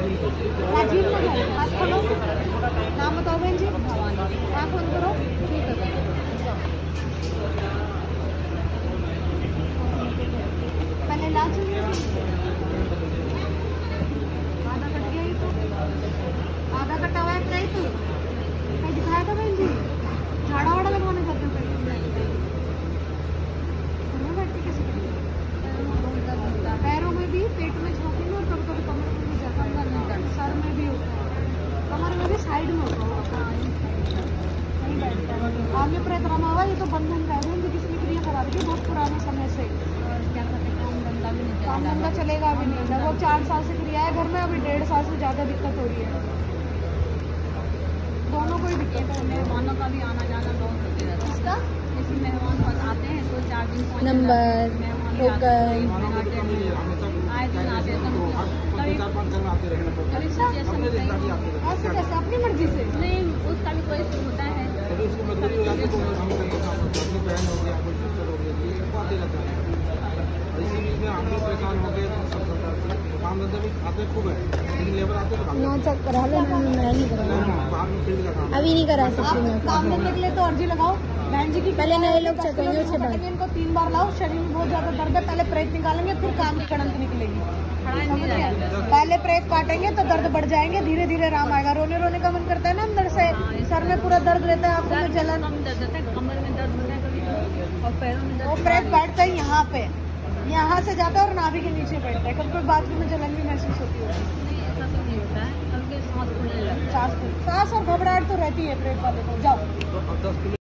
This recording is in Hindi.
राजीव नगर। हाथ खोलो नाम बताओ बहन जी। आँख बंद करो ठीक है। पहले इलाज आधा कट गया ही तो आधा कटा हुआ है नहीं तो कहीं दिखाया था बहन जी झाड़ा वाड़ा लगवाने जाते हो कहीं घूमने बैठते कैसे करते? पैरों में भी पेट में छोटी में और कभी कभी कमर में भी जाता है सर में भी होता है कमर साइड में होता है नहीं बैठता है आगे प्रेत हुआ ये तो बंधन का है जो किसी क्रिया करा रही है बहुत पुराने समय से क्या काम धंधा भी नहीं काम धंधा चलेगा भी नहीं लगभग चार साल से क्रिया है घर में अभी डेढ़ साल से ज़्यादा दिक्कत हो रही है दोनों को ही दिक्कत है मेहमानों का भी आना जाना बहुत होते रहता है इसका किसी मेहमान बस आते हैं भी हैं, हैं हैं तो है ऐसे कैसे अपनी मर्ज़ी से नहीं उसका भी कोई होता है। काम धंधा भी खाते खूब है लेकिन लेबर आते तो नौ चेक करा लो मैं नहीं करा अभी नहीं करा सकती मैं काम करने के लिए तो अर्जी लगाओ। बहन जी की पहले नए लोग चेक करेंगे उसके बाद। इनको तीन बार लाओ शरीर में बहुत ज़्यादा दर्द है पहले प्रेत निकालेंगे फिर काम की कड़ंत निकलेगी। पहले प्रेत काटेंगे तो दर्द बढ़ जाएँगे धीरे धीरे आराम आएगा। रोने रोने का मन करता है ना अंदर से। सर में पूरा दर्द रहता है आँखों में जलन। कम दर्द होता है कमर में दर्द होता है कभी कभी और पैरों में वो प्रेत बैठता है। यहाँ पे। यहाँ से जाता है और नाभि के नीचे बैठता है। कभी कभी बाथरूम में जलन भी महसूस होती है। नहीं ऐसा तो नहीं होता है। कभी सांस फूलने लगता है। सांस सांस और घबराहट तो रहती है प्रेत वाले को। जाओ। तो